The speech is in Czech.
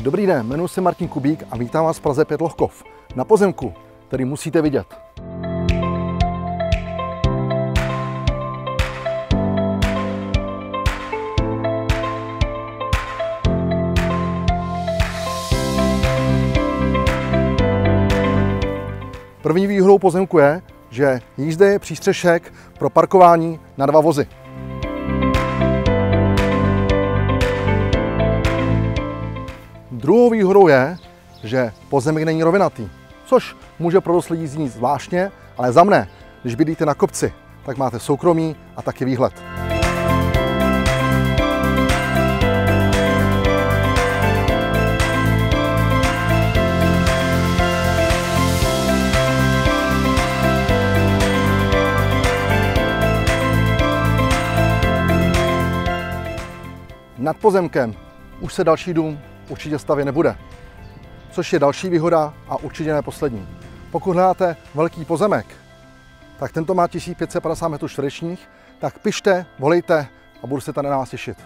Dobrý den, jmenuji se Martin Kubík a vítám vás v Praze 5 Lohkov. Na pozemku, který musíte vidět. První výhodou pozemku je, že jízde je přístřešek pro parkování na dva vozy. Druhou výhodou je, že pozemek není rovinatý, což může pro dost lidí znít zvláštně, ale za mne, když bydlíte na kopci, tak máte soukromí a taky výhled. Nad pozemkem už se další dům určitě stavět nebude. Což je další výhoda a určitě ne poslední. Pokud hledáte velký pozemek, tak tento má 1550 m2, tak pište, volejte a budu se tady na vás těšit.